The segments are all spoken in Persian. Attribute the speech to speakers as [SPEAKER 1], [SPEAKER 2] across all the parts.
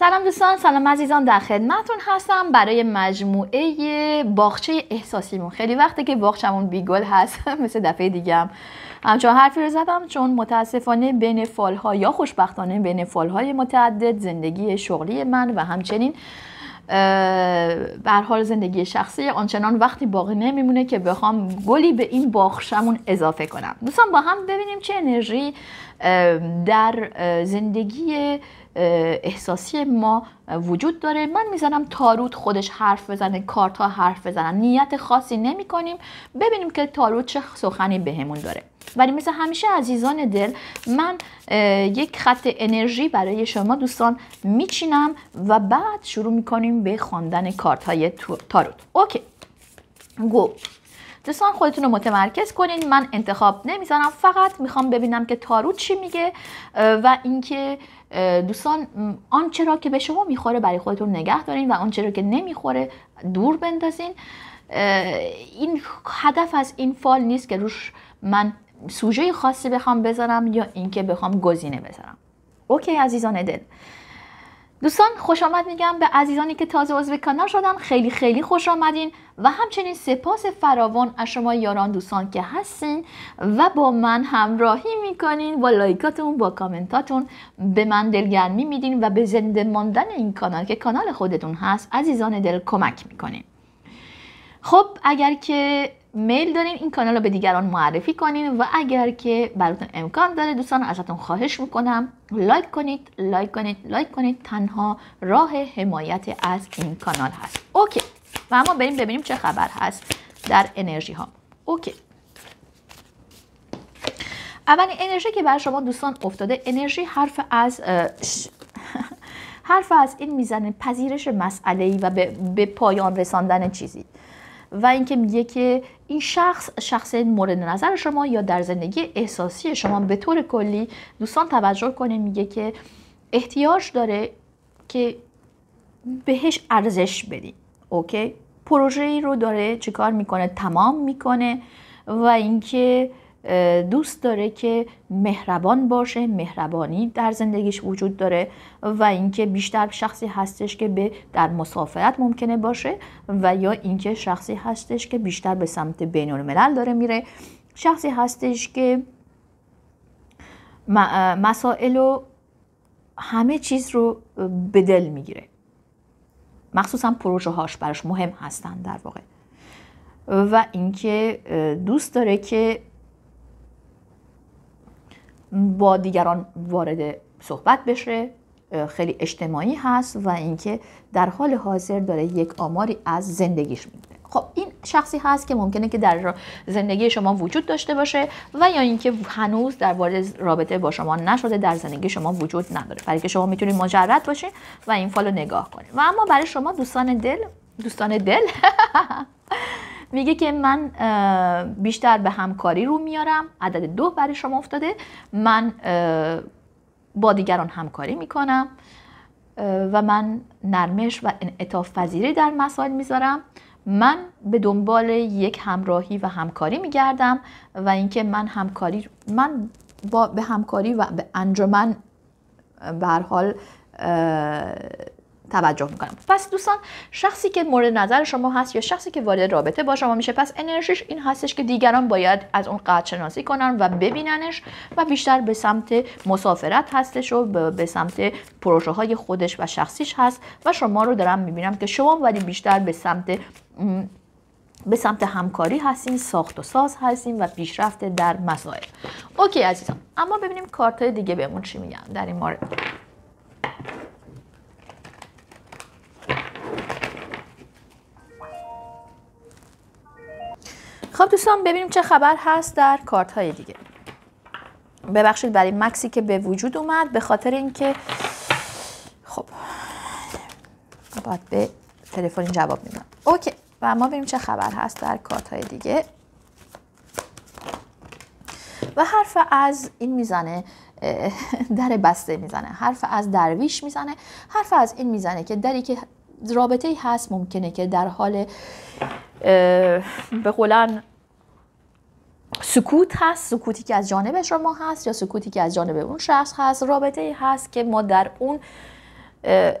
[SPEAKER 1] سلام دوستان سلام عزیزان در خدمتون هستم. برای مجموعه باغچه احساسیمون. خیلی وقته که باغچمون بیگل هست. مثل دفعه دیگه هم. همچنان حرفی رو زدم چون متاسفانه بین فالها یا خوشبختانه بین فالهای متعدد زندگی شغلی من و همچنین بر حال زندگی شخصی آنچنان وقتی باقی نمیمونه که بخوام گلی به این باغشمون اضافه کنم. دوستان با هم ببینیم چه انرژی در زندگی احساسی ما وجود داره. من می‌زنم تاروت خودش حرف بزنه کارت ها حرف بزنن. نیت خاصی نمی کنیم ببینیم که تاروت چه سخنی بهمون داره. ولی مثل همیشه عزیزان دل من یک خط انرژی برای شما دوستان میچینم و بعد شروع می‌کنیم به خواندن کارت های تاروت. اوکی. گو. دوستان خودتون رو متمرکز کنین. من انتخاب نمی‌زنم فقط می‌خوام ببینم که تاروت چی میگه و اینکه دوستان آنچه را که به شما می‌خوره برای خودتون نگه دارین و آنچه را که نمی‌خوره دور بندازین. این هدف از این فال نیست که روش من سوژه خاصی بخوام بذارم یا اینکه بخوام گزینه بذارم. اوکی عزیزان دل. دوستان خوش آمد میگم به عزیزانی که تازه عضو کانال شدن. خیلی خیلی خوش آمدین و همچنین سپاس فراوان از شما یاران دوستان که هستین و با من همراهی می‌کنین با لایکاتون با کامنتاتون به من دلگرمی میدین و به زنده ماندن این کانال که کانال خودتون هست عزیزان دل کمک می‌کنین. خب اگر که میل دارین این کانال رو به دیگران معرفی کنین و اگر که براتون امکان داره دوستان ازتون خواهش می‌کنم لایک کنید لایک کنید لایک کنید. تنها راه حمایت از این کانال هست. OK. و اما بریم ببینیم چه خبر هست در انرژی ها اوکی. اولین انرژی که برای شما دوستان افتاده انرژی حرف از حرف از این می‌زنه پذیرش مسئله ای و به پایان رساندن چیزی. و اینکه میگه که این شخص شخص مورد نظر شما یا در زندگی احساسی شما به طور کلی دوستان توجه کنه میگه که احتیاج داره که بهش ارزش بدین اوکی؟ پروژه ای رو داره چیکار می‌کنه؟ تمام می‌کنه و اینکه دوست داره که مهربان باشه مهربانی در زندگیش وجود داره و اینکه بیشتر شخصی هستش که به در مسافرت ممکنه باشه و یا اینکه شخصی هستش که بیشتر به سمت بین الملل داره میره. شخصی هستش که مسائل و همه چیز رو به دل می‌گیره. مخصوصا پروژه هاش براش مهم هستن در واقع. و اینکه دوست داره که با دیگران وارد صحبت بشه خیلی اجتماعی هست و اینکه در حال حاضر داره یک آماری از زندگیش میده. خب این شخصی هست که ممکنه که در زندگی شما وجود داشته باشه و یا اینکه هنوز در وارد رابطه با شما نشده در زندگی شما وجود نداره. برای که شما می‌تونید مجرد باشین و این فالو نگاه کنید و اما برای شما دوستان دل دوستان دل؟ میگه که من بیشتر به همکاری رو میارم. عدد دو برای شما افتاده. من با دیگران همکاری می‌کنم و من نرمش و انعطاف پذیری در مسائل می‌ذارم. من به دنبال یک همراهی و همکاری میگردم و اینکه من همکاری من با به همکاری و به انجمن به حال توجه می‌کنم. پس دوستان شخصی که مورد نظر شما هست یا شخصی که وارد رابطه با شما میشه پس انرژیش این هستش که دیگران باید از اون قدر شناسی کنن و ببیننش و بیشتر به سمت مسافرت هستش و به سمت پروژه های خودش و شخصیش هست و شما رو دارم می‌بینم که شما ولی بیشتر به سمت به سمت همکاری هستین ساخت و ساز هستین و پیشرفت در مسائل. اوکی عزیزان اما ببینیم کارت دیگه بهمون چی میگن در این مورد. خب دوستان ببینیم چه خبر هست در کارت های دیگه. ببخشید برای مکسی که به وجود اومد به خاطر اینکه خب باید به تلفن جواب میدم. اوکی و ما ببینیم چه خبر هست در کارت های دیگه. و حرف از این می‌زنه در بسته می‌زنه. حرف از درویش می‌زنه. حرف از این می‌زنه که دری که رابطه ای هست ممکنه که در حال به قولن سکوت هست سکوتی که از جانب شما هست یا سکوتی که از جانب اون شخص هست؟ رابطه هست که ما در اون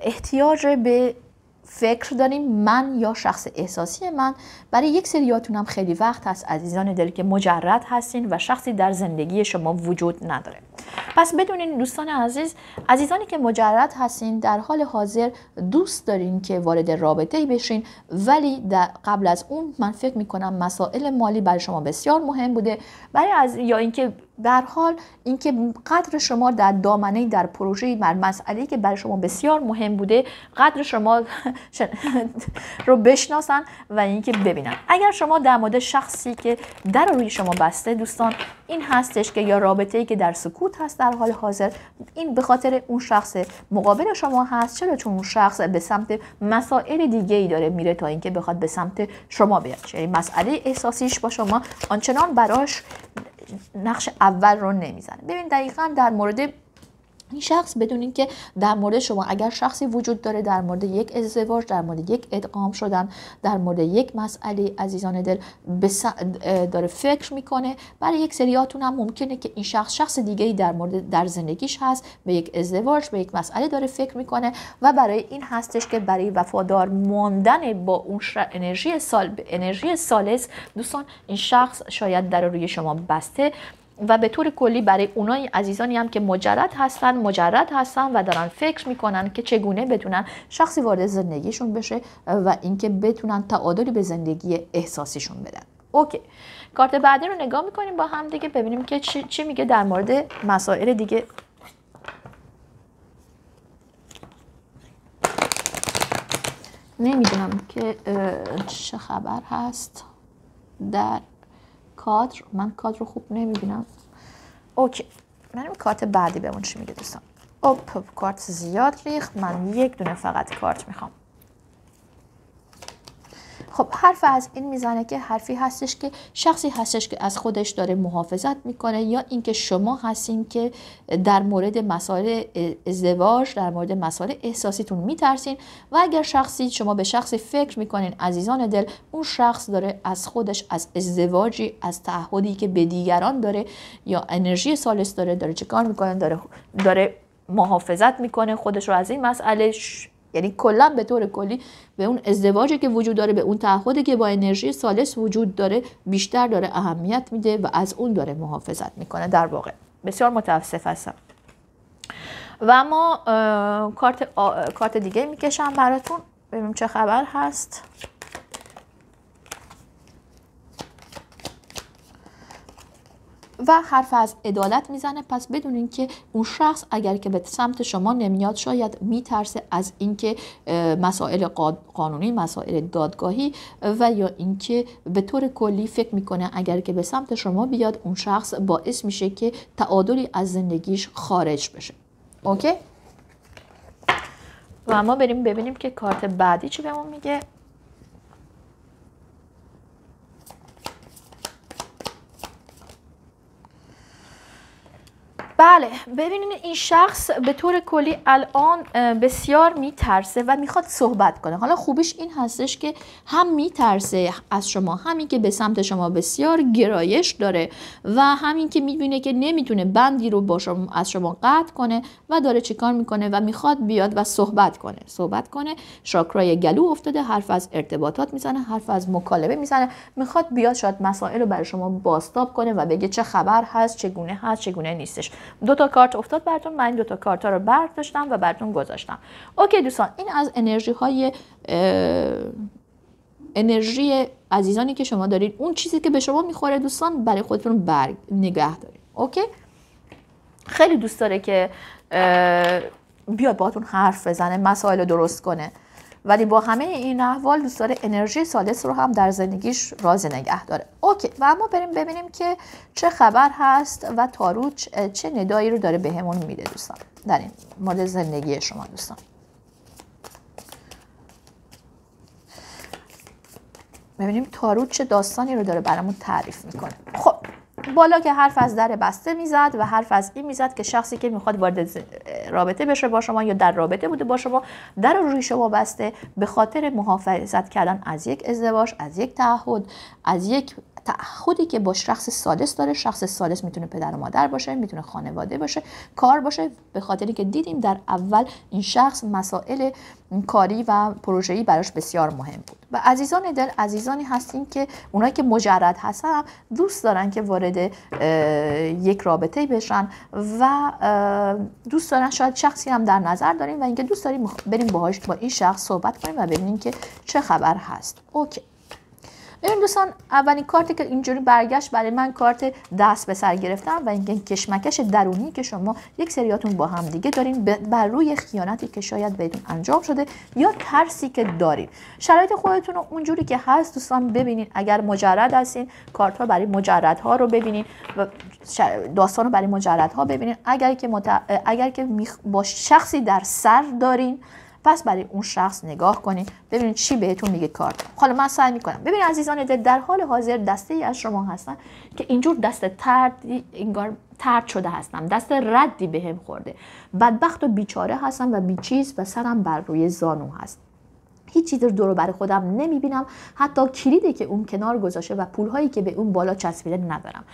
[SPEAKER 1] احتیاج به فکر داریم من یا شخص احساسی من؟ برای یک سریاتون هم خیلی وقت هست عزیزان دل که مجرد هستین و شخصی در زندگی شما وجود نداره. پس بدونین دوستان عزیز عزیزانی که مجرد هستین در حال حاضر دوست دارین که وارد رابطه ای بشین ولی در قبل از اون من فکر می‌کنم مسائل مالی برای شما بسیار مهم بوده. برای از یا اینکه در حال اینکه قدر شما در دامنه در پروژه بر مسئله که برای شما بسیار مهم بوده قدر شما رو بشناسن و اینکه ببینن. اگر شما در مورد شخصی که در روی شما بسته دوستان این هستش که یا رابطه ای که در سکوت هست در حال حاضر این به خاطر اون شخص مقابل شما هست چرا چون اون شخص به سمت مسائل دیگه ای داره میره تا اینکه بخواد به سمت شما بیاد؟ یعنی مسئله احساسیش با شما آنچنان براش نقش اول رو نمی‌زنه. ببین دقیقا در مورد این شخص بدونین که در مورد شما اگر شخصی وجود داره در مورد یک ازدواج در مورد یک ادغام شدن در مورد یک مسئله عزیزان دل داره فکر می‌کنه برای یک سریاتون هم ممکنه که این شخص شخص دیگه ای در مورد در زندگیش هست به یک ازدواج به یک مسئله داره فکر می‌کنه و برای این هستش که برای وفادار ماندن با اون انرژی سال انرژی سالس دوستان این شخص شاید در روی شما بسته. و به طور کلی برای اونای عزیزانی هم که مجرد هستن مجرد هستن و دارن فکر می‌کنن که چگونه بتونن شخصی وارد زندگیشون بشه و اینکه بتونن تعادلی به زندگی احساسیشون بدن. اوکی. کارت بعدی رو نگاه می‌کنیم با هم دیگه ببینیم که چی, چی میگه در مورد مسائل دیگه. نمی‌دونم که چه خبر هست در کادر من کادر رو خوب نمی‌بینم. اوکی. من کارت بعدی بمون چی میگه دوستان؟ اوپ کارت زیاد ریخ من یک دونه فقط کارت می‌خوام. خب حرف از این می‌زنه که حرفی هستش که شخصی هستش که از خودش داره محافظت می‌کنه یا اینکه شما هستین که در مورد مسائل ازدواج در مورد مسائل احساسیتون میترسین و اگر شخصی شما به شخصی فکر می‌کنین عزیزان دل اون شخص داره از خودش از ازدواجی از تعهدی که به دیگران داره یا انرژی سالس داره داره چیکار می‌کنه؟ داره داره محافظت می‌کنه خودش رو از این مسئله یعنی کلا به طور کلی به اون ازدواجی که وجود داره به اون تعهدی که با انرژی سالس وجود داره بیشتر داره اهمیت میده و از اون داره محافظت می‌کنه در واقع. بسیار متاسف هستم. و اما کارت, کارت دیگه می‌کشم براتون. ببینیم چه خبر هست. و حرف از عدالت می‌زنه. پس بدونین که اون شخص اگر که به سمت شما نمیاد شاید میترسه از اینکه مسائل قانونی مسائل دادگاهی و یا اینکه به طور کلی فکر می‌کنه اگر که به سمت شما بیاد اون شخص باعث میشه که تعادلی از زندگیش خارج بشه. اوکی؟ و اما بریم ببینیم که کارت بعدی چی بهمون میگه. بله ببینید این شخص به طور کلی الان بسیار میترسه و می‌خواد صحبت کنه. حالا خوبیش این هستش که هم میترسه از شما همین که به سمت شما بسیار گرایش داره و همین که می‌بینه که نمی‌تونه بندی رو با شما از شما قطع کنه و داره چیکار می‌کنه و می‌خواد بیاد و صحبت کنه. صحبت کنه شاکرای گلو افتاده حرف از ارتباطات می‌زنه حرف از مکالمه می‌زنه. می‌خواد بیاد شاید مسائل رو برای شما باستاب کنه و بگه چه خبر هست چگونه هست چگونه نیستش. دو تا کارت افتاد براتون من دو تا کارت ها رو برداشتم و براتون گذاشتم. اوکی دوستان این از انرژی های انرژی عزیزانی که شما دارید اون چیزی که به شما می‌خوره دوستان برای خودتون برگ نگه دارید. اوکی؟ خیلی دوست داره که بیاد باهاتون حرف بزنه مسائل درست کنه. ولی با همه این احوال دوست داره انرژی سالس رو هم در زندگیش راز نگه داره. اوکی و اما بریم ببینیم که چه خبر هست و تارو چه ندایی رو داره بهمون به میده دوستان. در این مورد زندگی شما دوستان. ببینیم تارو چه داستانی رو داره برامون تعریف می‌کنه. خب بالا که حرف از در بسته می‌زد و حرف از این می‌زد که شخصی که می‌خواد وارد رابطه بشه با شما یا در رابطه بوده با شما در روی شما بسته به خاطر محافظت کردن از یک ازدواج از یک تعهد از یک تعهدی که با شخص سالس داره. شخص سالس می‌تونه پدر و مادر باشه می‌تونه خانواده باشه کار باشه. به خاطری که دیدیم در اول این شخص مسائل کاری و پروژه‌ای براش بسیار مهم بود. و عزیزان دل عزیزانی هستیم که اونایی که مجرد هستن دوست دارن که وارد یک رابطه بشن و دوست دارن. شاید شخصی هم در نظر داریم و اینکه دوست داریم بریم باهاش با این شخص صحبت کنیم و ببینیم که چه خبر هست. اوکی. ببین دوستان اولین کارتی که اینجوری برگشت برای من کارت دست به سر گرفتن و اینکه کشمکش درونی که شما یک سریاتون با هم دیگه دارین بر روی خیانتی که شاید بهتون انجام شده یا ترسی که دارین. شرایط خودتون رو اونجوری که هست دوستان ببینین. اگر مجرد هستین کارت ها برای مجرد ها رو ببینین و داستان رو برای مجرد ها ببینین. اگر که اگر که با شخصی در سر دارین پس برای اون شخص نگاه کنید ببینید چی بهتون میگه کار حالا من سعی می‌کنم. ببین عزیزان در حال حاضر دسته ای از شما هستن که اینجور دست ترد انگار ترد شده هستم. دست ردی بهم به خورده. بدبخت و بیچاره هستم و بیچیز و سرم بر روی زانو هست. هیچ چیز رو دور برای خودم نمی‌بینم. حتی کلیدی که اون کنار گذاشته و پولهایی که به اون بالا چسبیده ندارم.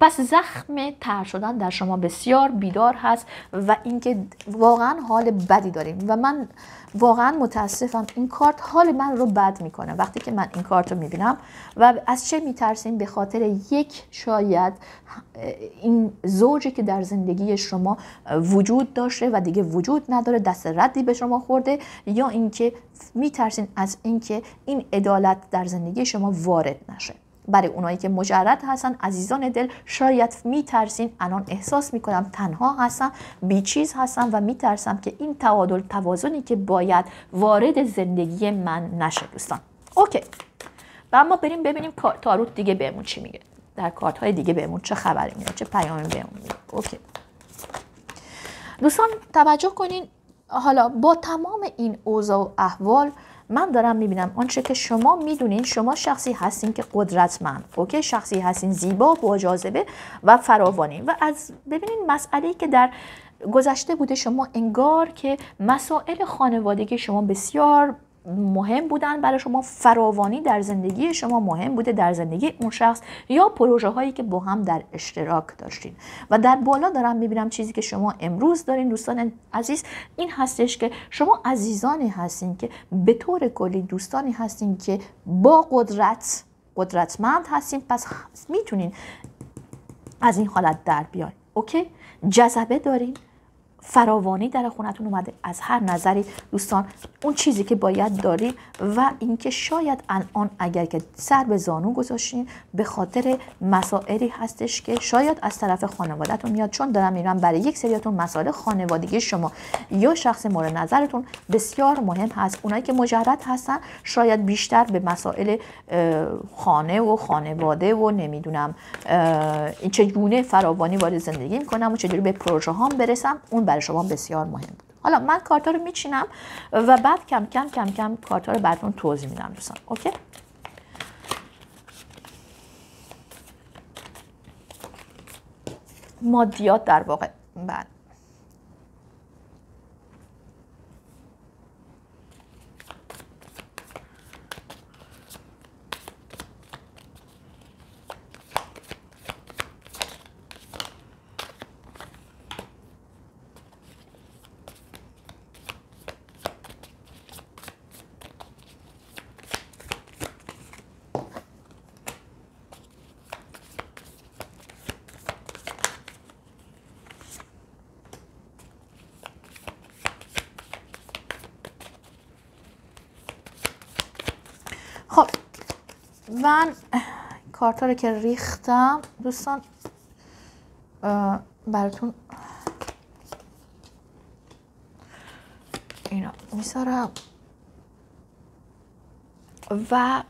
[SPEAKER 1] پس زخم تر شدن در شما بسیار بیدار هست و اینکه واقعا حال بدی داریم. و من واقعا متاسفم این کارت حال من رو بد می‌کنه. وقتی که من این کارت رو می‌بینم و از چه میترسیم؟ به خاطر یک شاید این زوجی که در زندگی شما وجود داشته و دیگه وجود نداره دست ردی به شما خورده یا اینکه میترسین از اینکه این عدالت در زندگی شما وارد نشه. برای اونایی که مجرد هستن. عزیزان دل شاید میترسین. الان احساس می‌کنم تنها هستم بیچیز هستم و میترسم که این تعادل توازنی که باید وارد زندگی من نشه دوستان. اوکی. و اما بریم ببینیم تاروت دیگه بهمون چی میگه. در کارت های دیگه بهمون چه خبری میده چه پیامی بهمون میده اوکی. دوستان توجه کنین حالا با تمام این اوضاع و احوال من دارم می‌بینم آنچه که شما می‌دونین شما شخصی هستین که قدرتمند اوکی؟ شخصی هستین زیبا با جاذبه و فراوانی. و از ببینین مسئله که در گذشته بوده شما انگار که مسائل خانوادگی شما بسیار مهم بودن برای شما فراوانی در زندگی شما مهم بوده در زندگی اون شخص یا پروژه هایی که با هم در اشتراک داشتین. و در بالا دارم می‌بینم چیزی که شما امروز دارین دوستان عزیز این هستش که شما عزیزانی هستین که به طور کلی دوستانی هستین که با قدرت قدرتمند هستین. پس می‌تونین از این حالت در بیاین اوکی؟ جذبه دارین. فراوانی در خونتون اومده. از هر نظری دوستان اون چیزی که باید داری و اینکه شاید الان اگر که سر به زانو گذاشتین به خاطر مسائلی هستش که شاید از طرف خانوادهتون میاد. چون دارم میرم برای یک سریاتون مسائل خانوادگی شما یا شخص مورد نظرتون بسیار مهم هست. اونایی که مجرد هستن شاید بیشتر به مسائل خانه و خانواده و نمی‌دونم چگونه فراوانی وارد زندگی می‌کنم و چجوری به پروژه هام برسم اون شما بسیار مهم بود. حالا من کارتا رو میچینم و بعد کم کم کم کم کارتا رو براتون توضیح میدم دوستان. اوکی؟ مادیات در واقع. بعد من کارت رو که ریختم دوستان براتون اینا می‌ذارم. و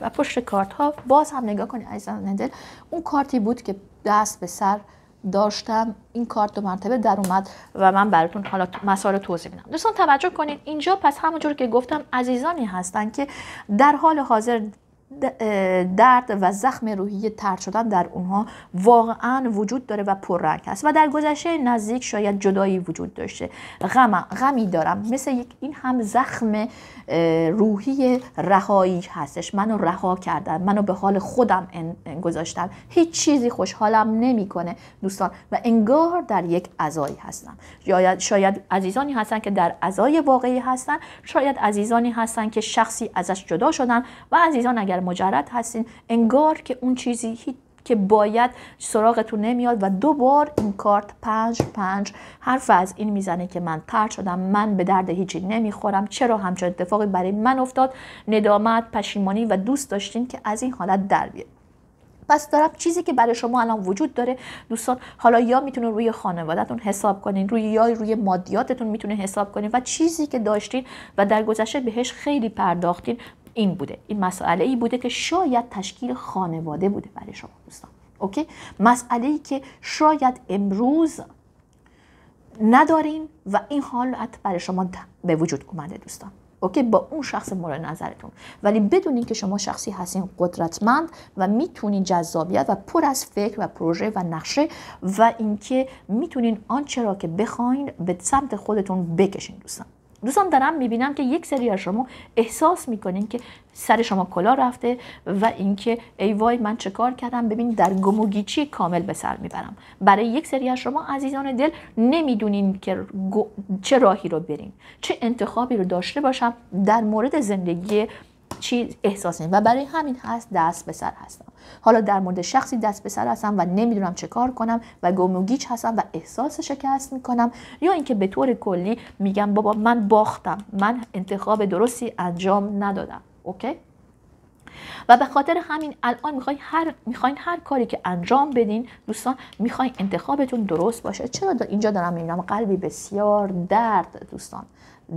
[SPEAKER 1] و پشت کارت ها باز هم نگاه کنید عزیزان ندل اون کارتی بود که دست به سر داشتم این کارت دو مرتبه در اومد و من براتون حالا مسائل توضیح میدم. دوستان توجه کنید اینجا پس همونجور که گفتم عزیزانی هستن که در حال حاضر درد و زخم روحی ترد شدن در اونها واقعا وجود داره و پررنگ هست و در گذشته نزدیک شاید جدایی وجود داشته. غم غمی دارم. مثل یک این هم زخم روحی رهایی هستش. منو رها کردن منو به حال خودم گذاشتن. هیچ چیزی خوشحالم نمی‌کنه دوستان. و انگار در یک عزایی هستم. شاید شاید عزیزانی هستن که در عزای واقعی هستن شاید عزیزانی هستن که شخصی ازش جدا شدن و عزیزان مجرد هستین انگار که اون چیزی که باید سراغتون نمیاد و دو بار این کارت پنج پنج حرف از این می‌زنه که من ترد شدم من به درد هیچی نمی‌خورم. چرا همچون اتفاقی برای من افتاد؟ ندامت پشیمانی و دوست داشتین که از این حالت در بیاد. پس دارم چیزی که برای شما الان وجود داره دوستان حالا یا می‌تونه روی خانوادهتون حساب کنین روی یا روی مادیاتتون می‌تونه حساب کنین و چیزی که داشتین و در گذشته بهش خیلی پرداختین این بوده این مسئله ای بوده که شاید تشکیل خانواده بوده برای شما دوستان. اوکی؟ مسئله ای که شاید امروز ندارین و این حالت برای شما به وجود اومده دوستان. اوکی؟ با اون شخص مورد نظرتون. ولی بدونین که شما شخصی هستین قدرتمند و می‌تونین جذابیت و پر از فکر و پروژه و نقشه و اینکه می‌تونین آنچه را که بخواین به سمت خودتون بکشین دوستان. دوستان دارم می‌بینم که یک سری از شما احساس می‌کنین که سر شما کلا رفته و اینکه ای وای من چه کار کردم؟ ببین در گموگیچی کامل به سر می‌برم. برای یک سری از شما عزیزان دل نمی‌دونین که چه راهی رو برین. چه انتخابی رو داشته باشم در مورد زندگی چی احساس و برای همین هست دست به سر هستم. حالا در مورد شخصی دست به سر هستم و نمی‌دونم چه کار کنم و گموگیچ هستم و احساس شکست می‌کنم. یا اینکه به طور کلی میگم بابا من باختم. من انتخاب درستی انجام ندادم. اوکی؟ و به خاطر همین الان می‌خواین هر می‌خواین هر کاری که انجام بدین دوستان می‌خواین انتخابتون درست باشه. چرا اینجا دارم می‌بینم؟ قلبی بسیار درد دوستان.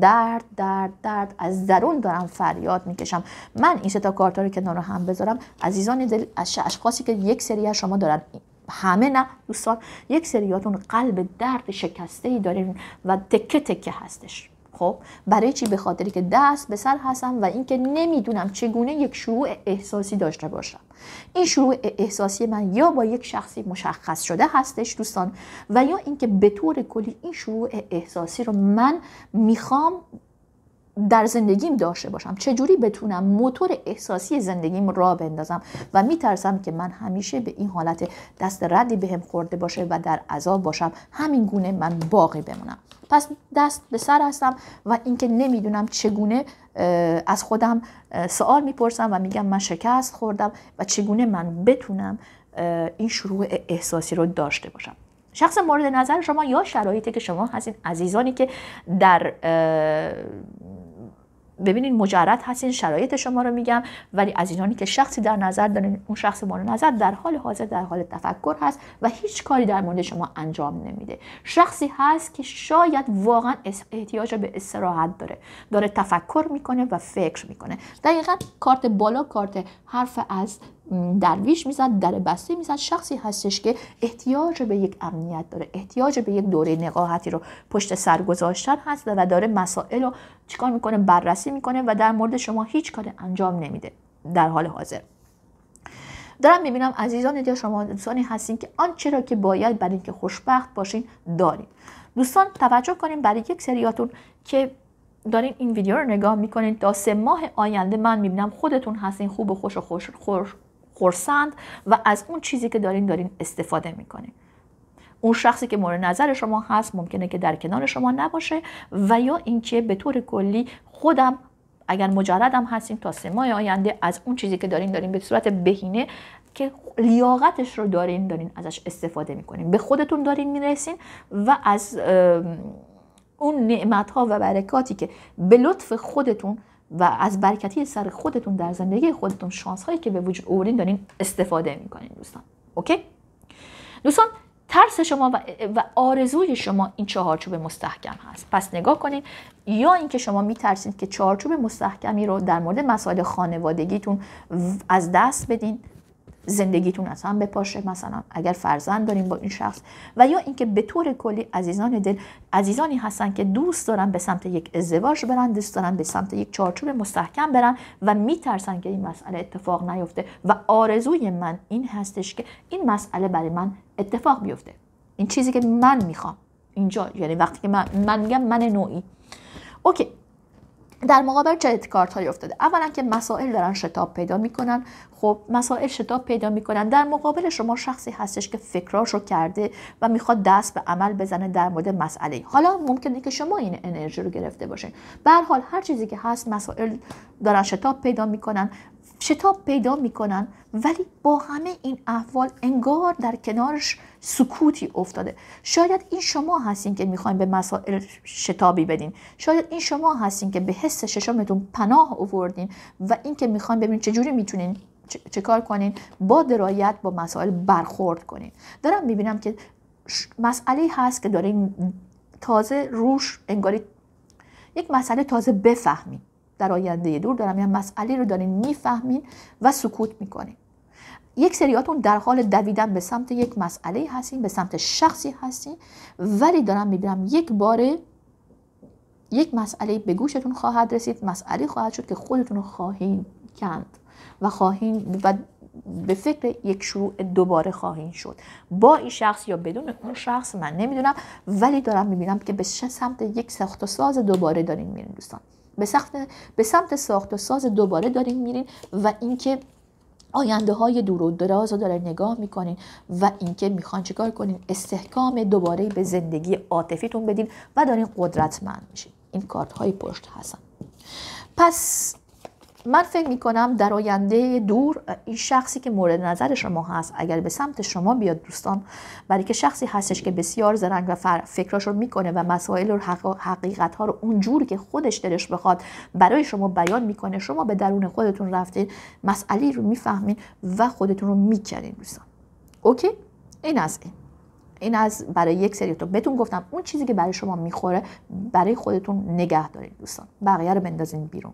[SPEAKER 1] درد درد درد. از درون دارم فریاد می‌کشم. من این ستا کارتا رو کنار هم بذارم. عزیزان دل از اشخاصی که یک سری از شما دارن. همه نه دوستان. یک سریاتون قلب درد شکسته ای دارین و تکه تکه هستش. خب برای چی؟ به خاطری که دست به سر هستم و اینکه نمی‌دونم چگونه یک شروع احساسی داشته باشم. این شروع احساسی من یا با یک شخصی مشخص شده هستش دوستان و یا اینکه به طور کلی این شروع احساسی رو من می‌خوام در زندگیم داشته باشم. چجوری بتونم موتور احساسی زندگیم را بندازم و میترسم که من همیشه به این حالت دست ردی بهم خورده باشه و در عذاب باشم. همین گونه من باقی بمونم. پس دست به سر هستم و اینکه نمی‌دونم چگونه از خودم سوال می‌پرسم و میگم من شکست خوردم و چگونه من بتونم این شروع احساسی رو داشته باشم. شخص مورد نظر شما یا شرایطی که شما هستین عزیزانی که در ببینید مجرد هستین شرایط شما رو میگم ولی از اینانی که شخصی در نظر دارین اون شخص مورد نظر در حال حاضر در حال تفکر هست و هیچ کاری در مورد شما انجام نمیده. شخصی هست که شاید واقعا احتیاج به استراحت داره. داره تفکر می‌کنه و فکر می‌کنه. دقیقا کارت بالا کارت حرف از درویش می‌زد در بسته می‌زد. شخصی هستش که احتیاج به یک امنیت داره احتیاج به یک دوره نقاهتی رو پشت سر گذاشتن هست و داره مسائل رو چیکار می‌کنه بررسی می‌کنه و در مورد شما هیچ کار انجام نمیده در حال حاضر. دارم می‌بینم عزیزان دل شما دوستانی هستین که آنچه را که باید برای اینکه خوشبخت باشین دارین. دوستان توجه کنیم برای یک سریاتون که دارین این ویدیو رو نگاه می‌کنین تا سه ماه آینده من می‌بینم خودتون هستین خوب و خوش و خوش, خوش خورسند و از اون چیزی که دارین دارین استفاده می‌کنین. اون شخصی که مورد نظر شما هست ممکنه که در کنار شما نباشه و یا اینکه به طور کلی خودم اگر مجردم هستیم تا سه ماه آینده از اون چیزی که دارین دارین به صورت بهینه که لیاقتش رو دارین دارین ازش استفاده می‌کنین. به خودتون دارین می‌رسین و از اون نعمت ها و برکاتی که به لطف خودتون و از برکتی سر خودتون در زندگی خودتون شانس هایی که به وجود آوردین دارین استفاده می‌کنین دوستان. اوکی؟ دوستان ترس شما و آرزوی شما این چهارچوب مستحکم هست. پس نگاه کنید یا اینکه شما میترسید که چهارچوب مستحکمی رو در مورد مسائل خانوادگیتون از دست بدین زندگیتون از هم بپاشه. مثلا اگر فرزند دارین با این شخص و یا اینکه به طور کلی عزیزان دل عزیزانی هستن که دوست دارن به سمت یک ازدواج برن دوست دارن به سمت یک چارچوب مستحکم برن و میترسن که این مسئله اتفاق نیفته. و آرزوی من این هستش که این مسئله برای من اتفاق بیفته. این چیزی که من می‌خوام اینجا یعنی وقتی که من, من میگم من نوعی. اوکی. در مقابل چه کارت هایی افتاده؟ اولا که مسائل دارن شتاب پیدا می‌کنن. خب مسائل شتاب پیدا می‌کنن. در مقابل شما شخصی هستش که فکراشو کرده و می‌خواد دست به عمل بزنه در مورد مسئله حالا ممکنه که شما این انرژی رو گرفته باشین. به حال هر چیزی که هست مسائل دارن شتاب پیدا می‌کنن. شتاب پیدا می‌کنن ولی با همه این احوال انگار در کنارش سکوتی افتاده. شاید این شما هستین که می‌خواین به مسائل شتابی بدین. شاید این شما هستین که به حس ششمتون پناه آوردین و این که می‌خواین ببینین چجوری می‌تونین چه کار کنین با درایت با مسائل برخورد کنین. دارم می‌بینم که مسئله هست که دارین تازه روش انگاری یک مسئله تازه بفهمین. در آینده دور دارم یه مسئله رو دارین می‌فهمین و سکوت می‌کنین. یک سریاتون در حال دویدن به سمت یک مسئله هستین به سمت شخصی هستین ولی دارم می‌بینم یک باره یک مسئله به گوشتون خواهد رسید مسئله خواهد شد که خودتون رو خواهین کند و خواهین و به فکر یک شروع دوباره خواهین شد. با این شخص یا بدون اون شخص من نمی‌دونم ولی دارم می‌بینم که به سمت یک ساخت و ساز دوباره دارین میرین دوستان. به سمت به سمت ساخت و ساز دوباره دارین میرین و اینکه آینده های دور و دراز رو داره نگاه می‌کنین و اینکه می‌خوان چیکار کنین؟ استحکام دوباره به زندگی عاطفیتون بدین و دارین قدرتمند میشین. این کارت های پشت هستن. پس من فکر می کنم در آینده دور این شخصی که مورد نظر شما هست اگر به سمت شما بیاد دوستان برای که شخصی هستش که بسیار زرنگ و فکراش رو می‌کنه و مسائل و حقیقت ها رو اونجور که خودش دلش بخواد برای شما بیان می‌کنه شما به درون خودتون رفتین مسئله رو می‌فهمین و خودتون رو می‌کنین دوستان. اوکی؟ این از این. این از برای یک سری تو. بهتون گفتم اون چیزی که برای شما می‌خوره برای خودتون نگه دارید دوستان. بقیه رو بندازین بیرون.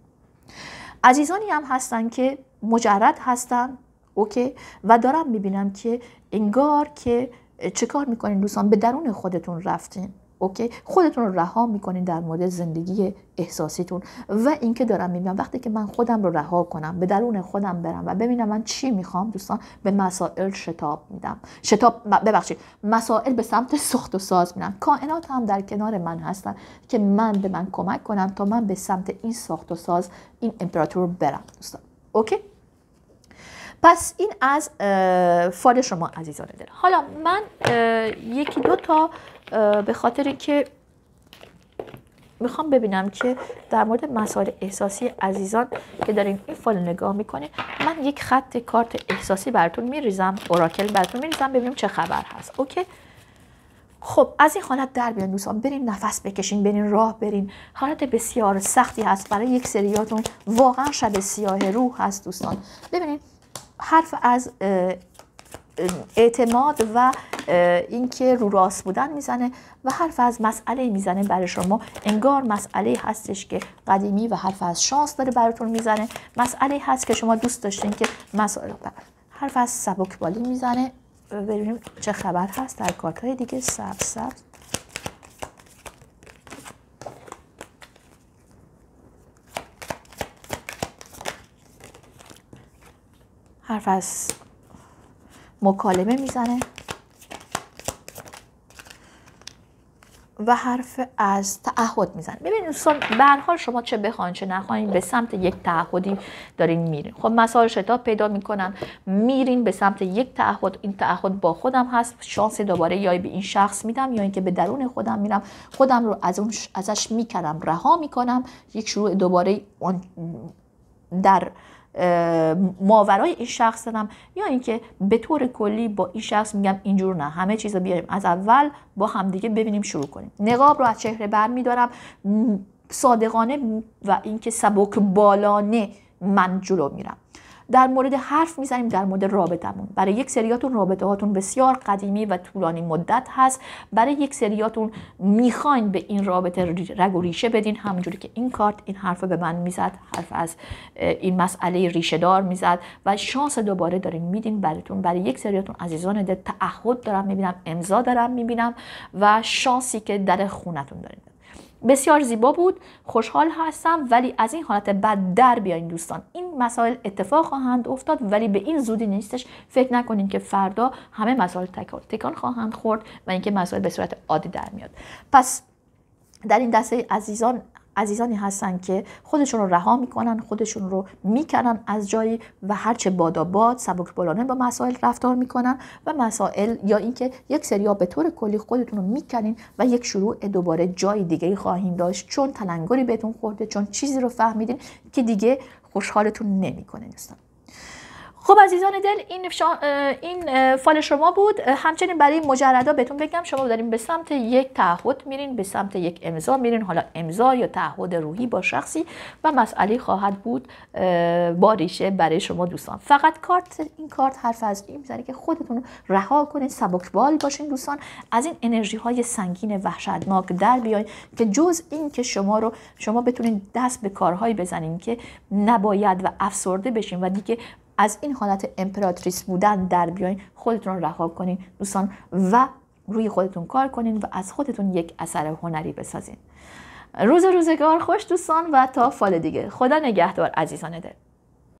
[SPEAKER 1] عزیزانی هم هستن که مجرد هستن اوکی؟ و دارم می‌بینم که انگار که چه کار می‌کنین دوستان؟ به درون خودتون رفتین. اوکی؟ خودتون رو رها می‌کنین در مورد زندگی احساسیتون. و اینکه دارم می‌بینم وقتی که من خودم رو رها کنم به درون خودم برم و ببینم من چی می‌خوام دوستان به مسائل شتاب میدم. شتاب ببخشید مسائل به سمت سخت و ساز میدم کائنات هم در کنار من هستن که من به من کمک کنم تا من به سمت این ساخت و ساز این امپراتور برم دوستان. OK؟ پس این از فال شما عزیزان دل. حالا من یکی دو تا به خاطر که می‌خوام ببینم که در مورد مسائل احساسی عزیزان که دارین این فال نگاه می‌کنه من یک خط کارت احساسی براتون میریزم oracle براتون میریزم ببینیم چه خبر هست. OK؟ خب از این حالت در بیان دوستان برین نفس بکشین برین راه برین. حالت بسیار سختی هست برای یک سریاتون. واقعا شب سیاه روح هست دوستان. ببینید حرف از اعتماد و اینکه رو راست بودن می‌زنه و حرف از مسئله می‌زنه برای شما. انگار مسئله هستش که قدیمی و حرف از شانس داره براتون می‌زنه. مسئله هست که شما دوست داشتین که مسئله حرف از سبکبالی می‌زنه. ببینیم چه خبر هست در کارت های دیگه. سبز سبز حرف از مکالمه می‌زنه و حرف از تعهد می‌زنه. ببینید دوستان به شما چه بخواین چه نخواین به سمت یک تعهدی دارین میرین. خب مسائل شتاب پیدا می‌کنن میرین به سمت یک تعهد این تعهد با خودم هست. شانس دوباره یا به این شخص میدم یا اینکه به درون خودم میرم. خودم رو از اون ازش می‌کردم رها می‌کنم. یک شروع دوباره در ماورای این شخص دارم یا اینکه به طور کلی با این شخص میگم اینجور نه همه چیز رو بیاریم از اول با همدیگه ببینیم شروع کنیم. نقاب رو از چهره بر میدارم. صادقانه و اینکه سبک بالانه من جلو میرم. در مورد حرف می‌زنیم در مورد رابطمون برای یک سریاتون رابطه هاتون بسیار قدیمی و طولانی مدت هست. برای یک سریاتون می‌خواین به این رابطه رگ و ریشه بدین همونجوری که این کارت این حرف به من می‌زد حرف از این مسئله ریشه دار می‌زد و شانس دوباره دارین میدین براتون. برای یک سریاتون عزیزان ده تعهد دارم می‌بینم امضا دارم می‌بینم و شانسی که در خونتون دارین. بسیار زیبا بود خوشحال هستم ولی از این حالت بد در بیاین دوستان. این مسائل اتفاق خواهند افتاد ولی به این زودی نیستش. فکر نکنین که فردا همه مسائل تکان خواهند خورد و اینکه مسائل به صورت عادی در میاد. پس در این دسته عزیزان عزیزانی هستن که خودشون رو رها می‌کنن خودشون رو می‌کنن از جایی و هرچه بادا باد سبک بلانه با مسائل رفتار می‌کنن و مسائل یا اینکه یک سریا به طور کلی خودتون رو می‌کنین و یک شروع دوباره جای دیگه خواهیم داشت. چون تلنگری بهتون خورده چون چیزی رو فهمیدین که دیگه خوشحالتون نمی‌کنه دوستان. خب عزیزان دل این, این فال شما بود. همچنین برای مجردا بهتون بگم شما داریم به سمت یک تعهد میرین به سمت یک امضا میرین. حالا امضا یا تعهد روحی با شخصی و مسئله خواهد بود با ریشه برای شما دوستان. فقط کارت این کارت حرف از این می‌زنه که خودتون رها کنین سبکبال باشین دوستان. از این انرژی های سنگین وحشتناک در بیاین که جز این که شما رو شما بتونین دست به کارهایی بزنین که نباید و افسرده بشین و دیگه از این حالت امپراتریس بودن در بیاین خودتون رها کنین دوستان و روی خودتون کار کنین و از خودتون یک اثر هنری بسازین. روز روزگار خوش دوستان و تا فال دیگه. خدا نگهدار عزیزان دل.